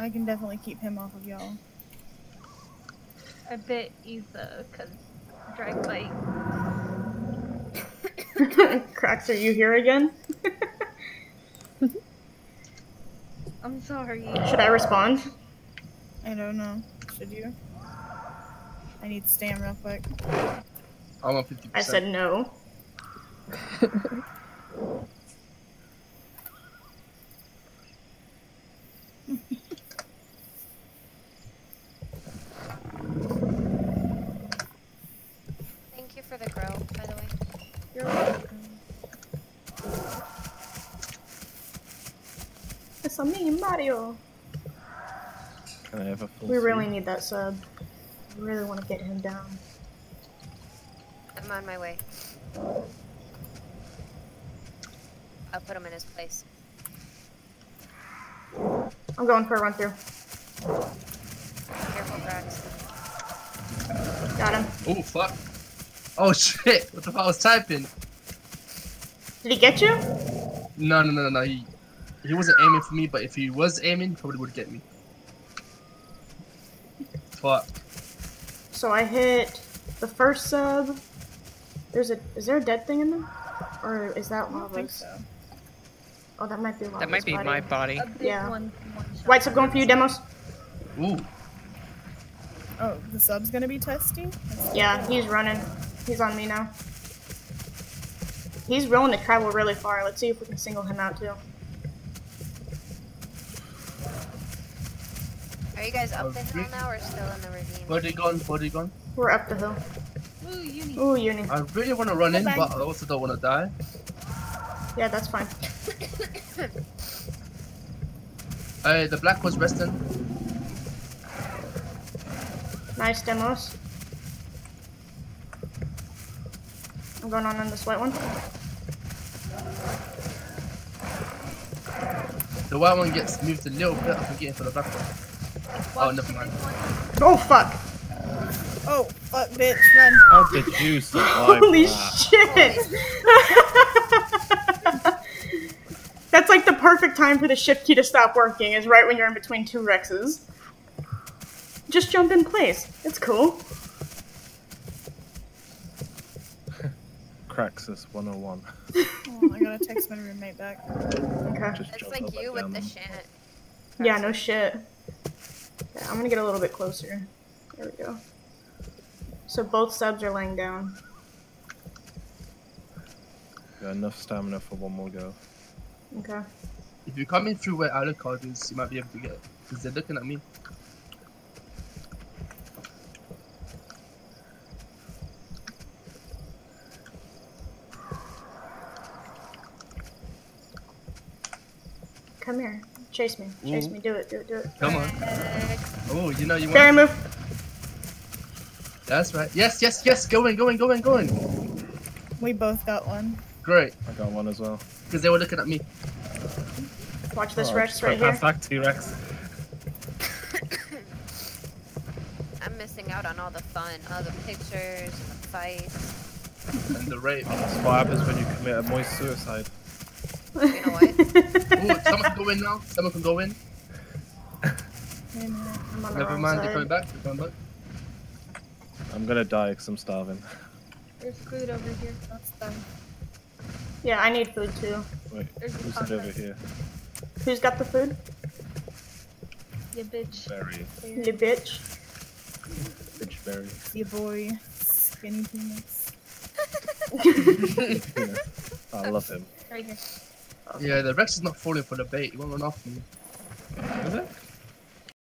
I can definitely keep him off of y'all. I bet he's uh, cause drag bite. Cracks, are you here again? I'm sorry. Should I respond? I don't know. Should you? I need to stand real quick. I'm on 50%. I said no. for the grow, by the way. You're welcome. It's a me, Mario. Can I have a full We really suit? need that sub. We really want to get him down. I'm on my way. I'll put him in his place. I'm going for a run through. Careful, Grax. Got him. Oh, fuck. Oh, shit. What the fuck? I was typing. Did he get you? No, no, no, no, no. He, he wasn't aiming for me, but if he was aiming, he probably would get me. Fuck. So I hit the first sub. There's a. Is there a dead thing in there? Or is that I don't think so. Oh, that might be lava's. That might be body. my body. Yeah. one, one. White sub going for you, demos. Ooh. Oh, the sub's gonna be testy? Yeah, he's running. He's on me now. He's willing to travel really far. Let's see if we can single him out too. Are you guys up the hill now or still in the ravine? Body gone, body gone. We're up the hill. Ooh, you need Ooh, uni. I really want to run in, Bye-bye. but I also don't want to die. Yeah, that's fine. Uh, the black was resting. Nice demos. I'm going on in this white one. The white one gets moved a little bit. I'm getting for the black one. Oh, never mind. Oh fuck! Oh, fuck, bitch, run. How did you survive Holy shit! That's like the perfect time for the shift key to stop working, is right when you're in between two Rexes. Just jump in place. It's cool. Khraxos 101. Oh, I gotta text my roommate back. Okay. Just It's like you with the down. shant. Yeah, no shit. Yeah, I'm gonna get a little bit closer. There we go. So both subs are laying down. Got enough stamina for one more go. Okay. If you're coming through where Alucard is, you might be able to get it. Because they're looking at me. Come here. Chase me. Chase Ooh. me. Mm-hmm. Do it. Do it. Do it. Come on. Oh, you know you Barry, want. move. That's right. Yes, yes, yes. Go in, go in, go in, go in. We both got one. Great. I got one as well. Because they were looking at me. Watch this Oh, Rex just right here. past Back T-Rex. I'm missing out on all the fun, all the pictures and the fights. And the rape. That's what happens when you commit a moist suicide. You know what? Ooh, someone can go in now. Someone can go in. Wait a minute. I'm Never wrong mind, they're coming back. They're coming back. I'm gonna die because I'm starving. There's food over here. That's done. Yeah, I need food too. Wait, There's who's pot it over here? Who's got the food? You bitch. Berry. You bitch. Bitch berry. Your boy, skinny penis. Yeah. I love him. Right here. Yeah, the Rex is not falling for the bait. He won't run off me. Is it?